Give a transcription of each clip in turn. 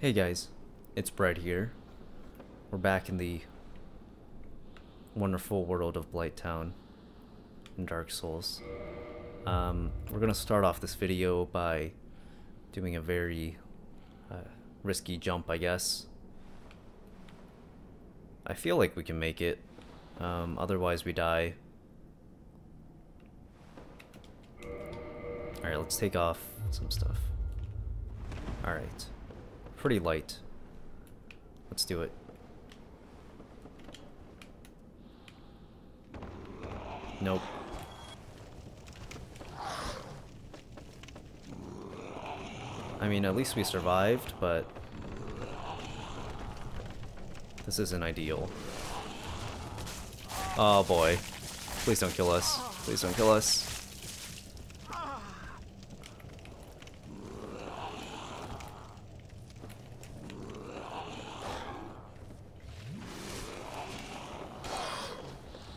Hey guys, it's Bread here. We're back in the wonderful world of Blighttown and Dark Souls. Um, we're gonna start off this video by doing a very uh, risky jump, I guess. I feel like we can make it, um, otherwise we die. Alright, let's take off some stuff. Alright. Pretty light. Let's do it. Nope. I mean, at least we survived, but... This isn't ideal. Oh boy. Please don't kill us. Please don't kill us.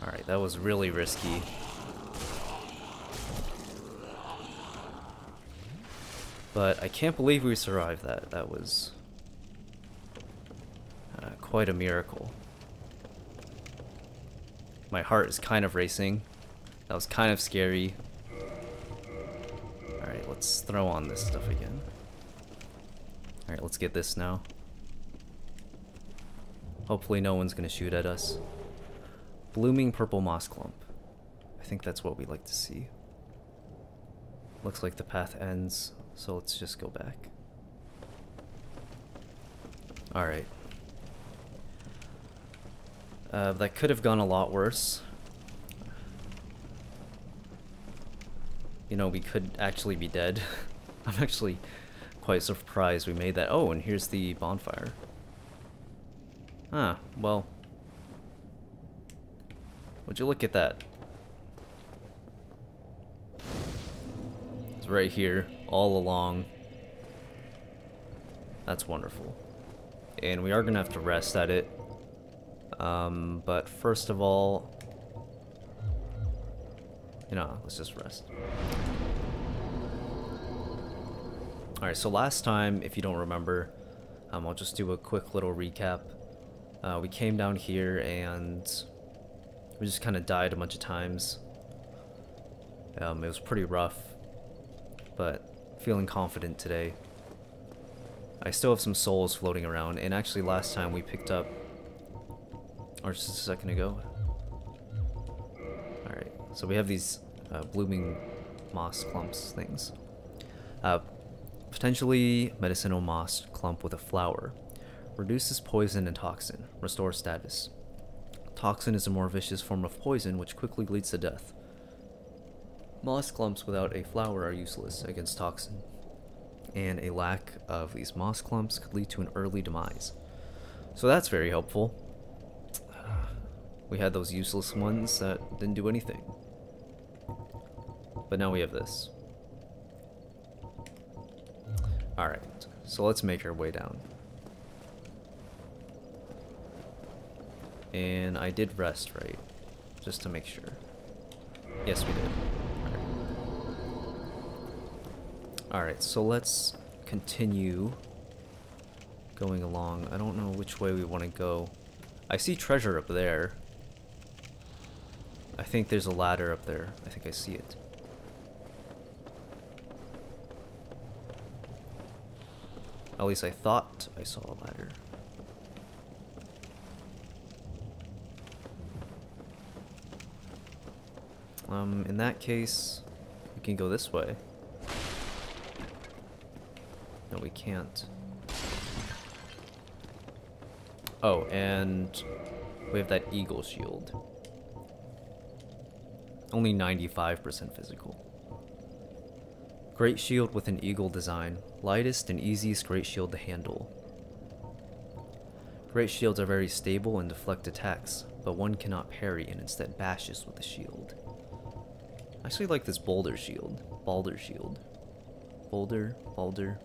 Alright, that was really risky. But I can't believe we survived that. That was uh, quite a miracle. My heart is kind of racing. That was kind of scary. Alright, let's throw on this stuff again. Alright, let's get this now. Hopefully no one's gonna shoot at us. Blooming purple moss clump. I think that's what we like to see. Looks like the path ends, so let's just go back. Alright. Uh, that could have gone a lot worse. You know, we could actually be dead. I'm actually quite surprised we made that. Oh, and here's the bonfire. Ah, well. Would you look at that? It's right here, all along. That's wonderful. And we are gonna have to rest at it. Um, but first of all, you know, let's just rest. Alright, so last time, if you don't remember, um, I'll just do a quick little recap. Uh, we came down here and we just kind of died a bunch of times. Um, it was pretty rough, but feeling confident today. I still have some souls floating around, and actually last time we picked up, or just a second ago. Alright, so we have these uh, blooming moss clumps things. Uh, potentially medicinal moss clump with a flower. Reduces poison and toxin. Restore status. Toxin is a more vicious form of poison which quickly leads to death. Moss clumps without a flower are useless against toxin, and a lack of these moss clumps could lead to an early demise. So that's very helpful. We had those useless ones that didn't do anything. But now we have this. Alright, so let's make our way down. And I did rest, right? Just to make sure. Yes, we did. Alright, All right, so let's continue going along. I don't know which way we want to go. I see treasure up there. I think there's a ladder up there. I think I see it. At least I thought I saw a ladder. Um, in that case, we can go this way. No, we can't. Oh, and we have that eagle shield. Only 95% physical. Great shield with an eagle design. Lightest and easiest great shield to handle. Great shields are very stable and deflect attacks, but one cannot parry and instead bashes with the shield. I actually like this boulder shield. Boulder shield. Boulder, boulder.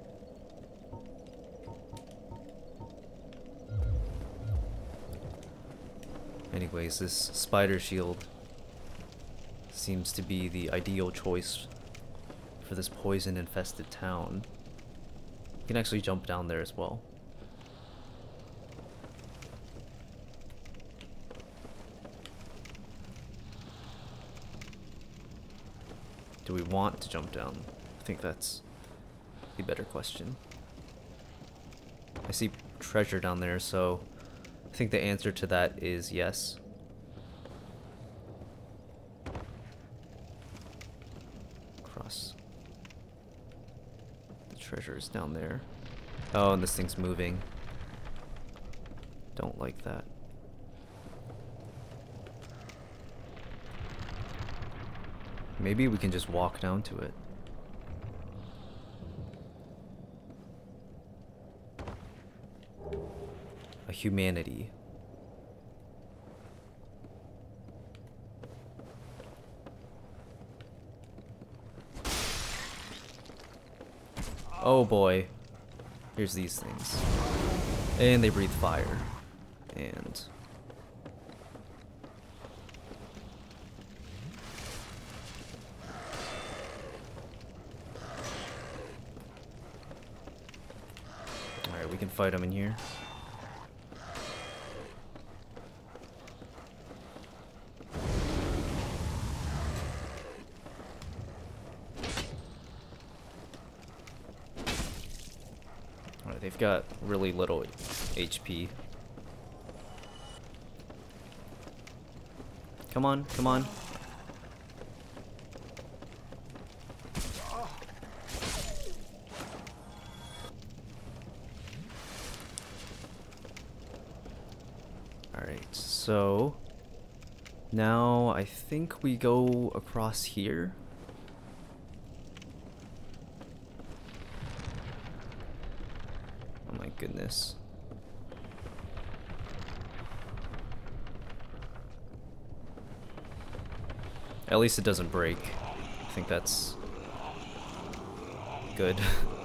Anyways, this spider shield seems to be the ideal choice for this poison-infested town. You can actually jump down there as well. We want to jump down? I think that's the better question. I see treasure down there, so I think the answer to that is yes. Cross. The treasure is down there. Oh, and this thing's moving. Don't like that. Maybe we can just walk down to it. A humanity. Oh boy. Here's these things. And they breathe fire. And... Alright, we can fight them in here. Alright, they've got really little HP. Come on, come on. Alright, so now I think we go across here. Oh my goodness. At least it doesn't break. I think that's good.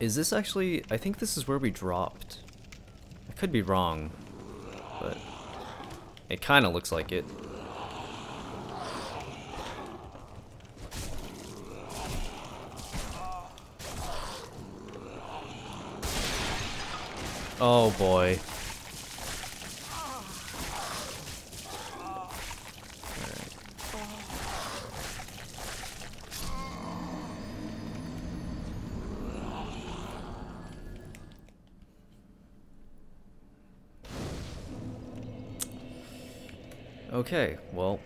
Is this actually... I think this is where we dropped. I could be wrong, but it kind of looks like it. Oh boy. Okay, well.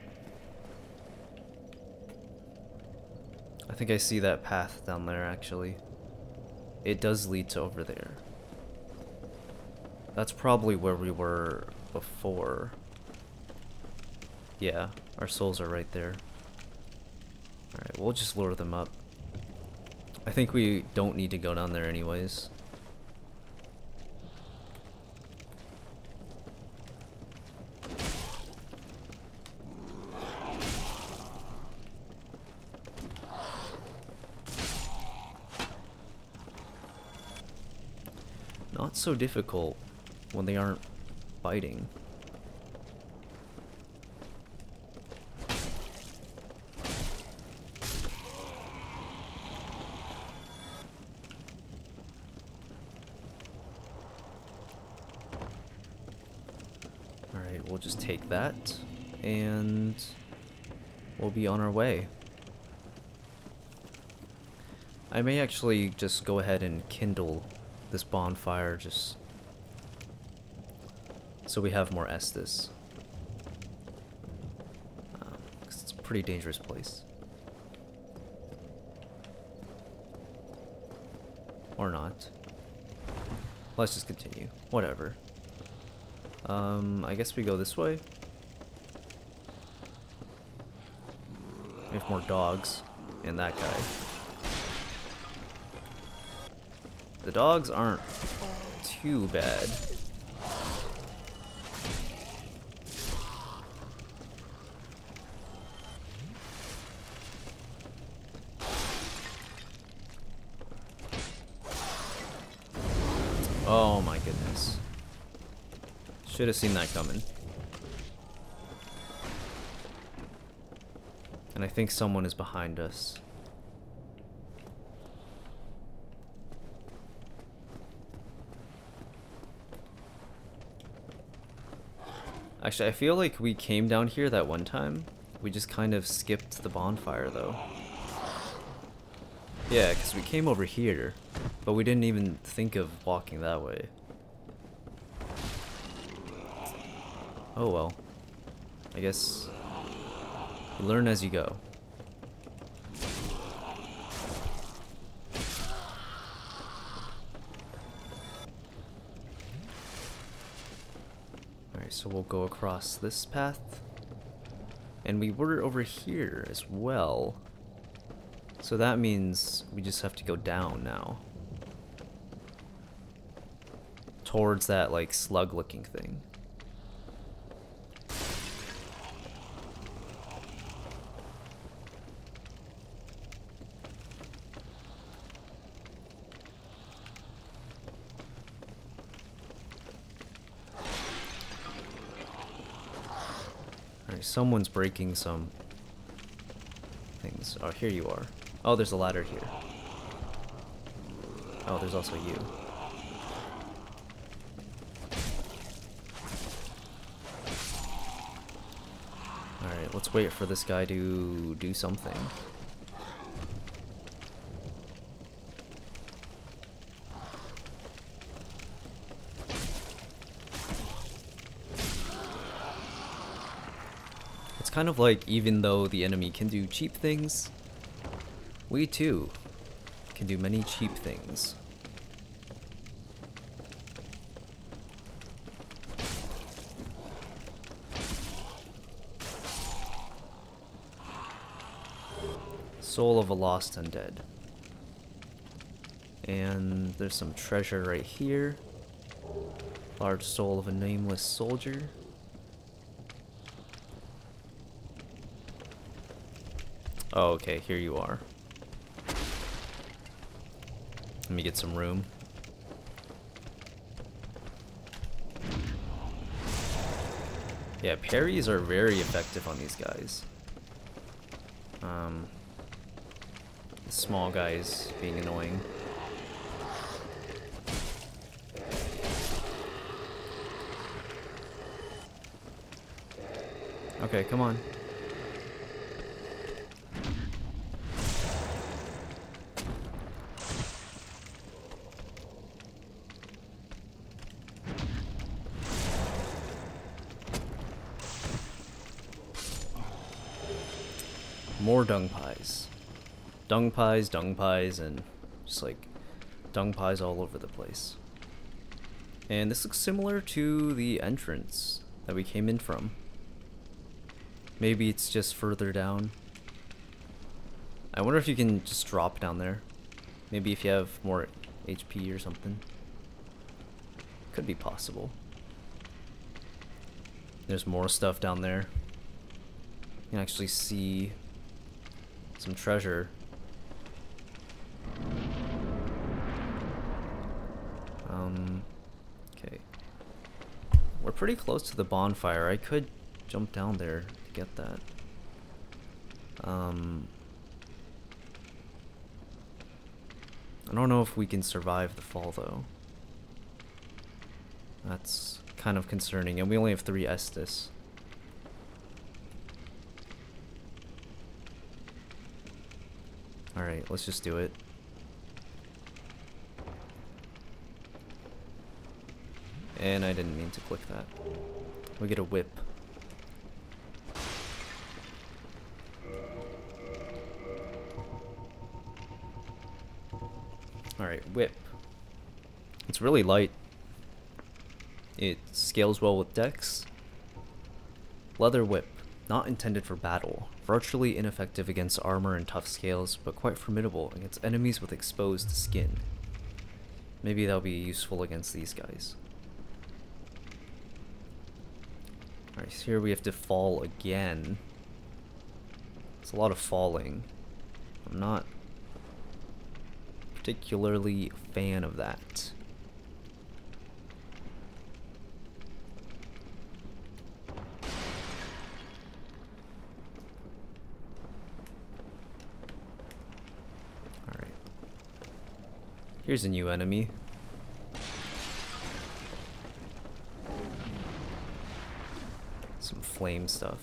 I think I see that path down there actually. It does lead to over there. That's probably where we were before. Yeah, our souls are right there. Alright, we'll just lure them up. I think we don't need to go down there anyways. Not so difficult when they aren't biting. Alright, we'll just take that, and we'll be on our way. I may actually just go ahead and kindle this bonfire just so we have more Estus. Um, it's a pretty dangerous place. Or not. Let's just continue. Whatever. Um, I guess we go this way. We have more dogs. And that guy. The dogs aren't too bad. Oh my goodness. Should have seen that coming. And I think someone is behind us. Actually, I feel like we came down here that one time. We just kind of skipped the bonfire, though. Yeah, because we came over here, but we didn't even think of walking that way. Oh well. I guess learn as you go. We'll go across this path. And we were over here as well. So that means we just have to go down now. Towards that, like, slug-looking thing. Alright, someone's breaking some things. Oh, here you are. Oh, there's a ladder here. Oh, there's also you. Alright, let's wait for this guy to do something. Kind of like even though the enemy can do cheap things, we too can do many cheap things. Soul of a lost undead. And there's some treasure right here. Large soul of a nameless soldier. Oh, okay, here you are. Let me get some room. Yeah, parries are very effective on these guys. Um, the small guys being annoying. Okay, come on. More dung pies. Dung pies, dung pies, and just like dung pies all over the place. And this looks similar to the entrance that we came in from. Maybe it's just further down. I wonder if you can just drop down there. Maybe if you have more HP or something. Could be possible. There's more stuff down there. You can actually see some treasure. Um, okay. We're pretty close to the bonfire. I could jump down there to get that. Um, I don't know if we can survive the fall though. That's kind of concerning, and we only have three Estus. Alright, let's just do it. And I didn't mean to click that. We get a whip. Alright, whip. It's really light. It scales well with dex. Leather whip. Not intended for battle. Virtually ineffective against armor and tough scales, but quite formidable against enemies with exposed skin. Maybe that'll be useful against these guys. Alright, so here we have to fall again. It's a lot of falling. I'm not particularly a fan of that. Here's a new enemy. Flame stuff.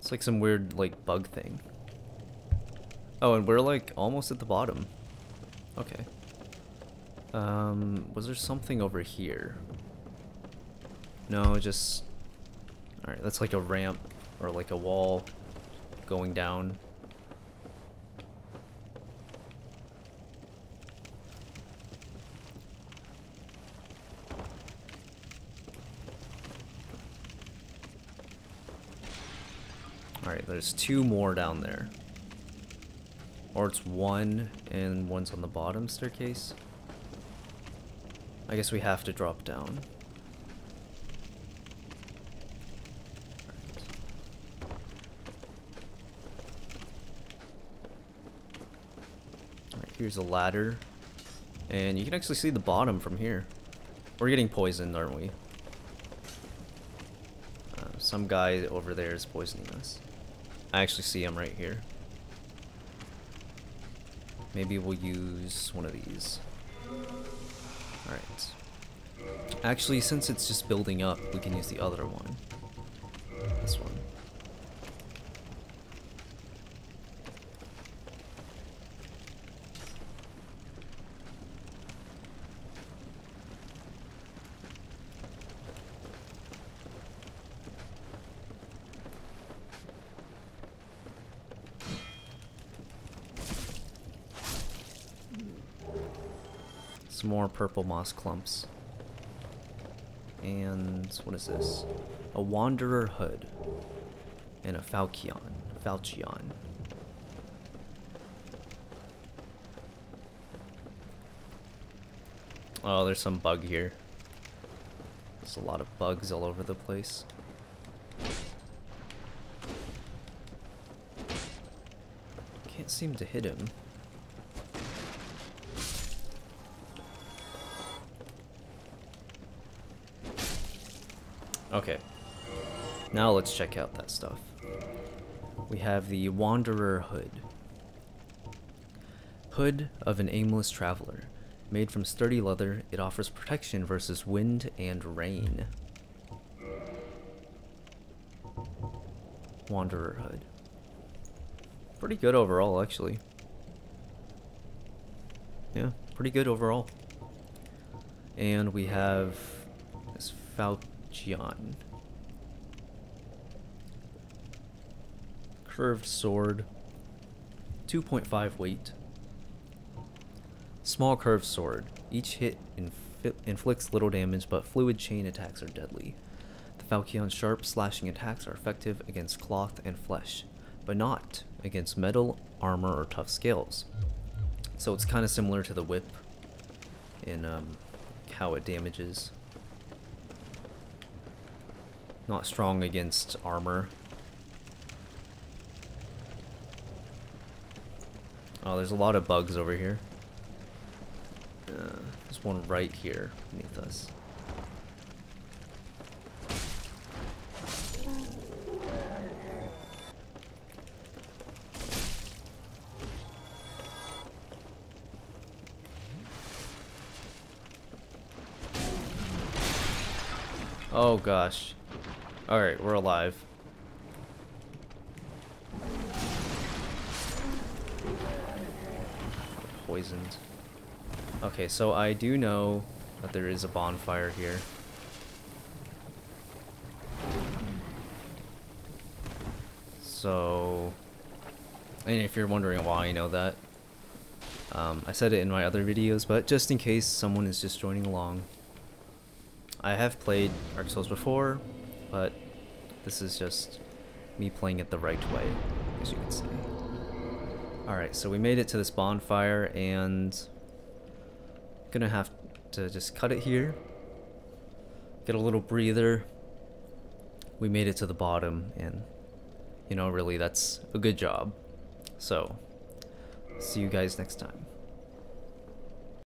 It's like some weird, like, bug thing. Oh, and we're, like, almost at the bottom. Okay. Um, was there something over here? No, just... Alright, that's like a ramp, or like a wall going down. Alright, there's two more down there. Or it's one and one's on the bottom staircase. I guess we have to drop down. Alright, here's a ladder. And you can actually see the bottom from here. We're getting poisoned, aren't we? Uh, some guy over there is poisoning us. I actually see him right here. Maybe we'll use one of these. Alright. Actually, since it's just building up, we can use the other one. This one. Some more purple moss clumps. And what is this? A Wanderer Hood. And a Falchion. Falchion. Oh, there's some bug here. There's a lot of bugs all over the place. Can't seem to hit him. Okay. Now let's check out that stuff. We have the Wanderer Hood. Hood of an aimless traveler. Made from sturdy leather, it offers protection versus wind and rain. Wanderer Hood. Pretty good overall, actually. Yeah, pretty good overall. And we have this Falchion. Curved sword. 2.5 weight. Small curved sword. Each hit inf inflicts little damage, but fluid chain attacks are deadly. The Falchion's sharp slashing attacks are effective against cloth and flesh, but not against metal, armor, or tough scales. So it's kind of similar to the whip in um, how it damages. Not strong against armor. Oh, there's a lot of bugs over here. Uh, there's one right here beneath us. Oh gosh. Alright, we're alive. Poisoned. Okay, so I do know that there is a bonfire here. So, and if you're wondering why I know that, um, I said it in my other videos, but just in case someone is just joining along, I have played Dark Souls before, but this is just me playing it the right way, as you can see. Alright, so we made it to this bonfire, and gonna have to just cut it here. Get a little breather. We made it to the bottom, and you know, really, that's a good job. So, see you guys next time.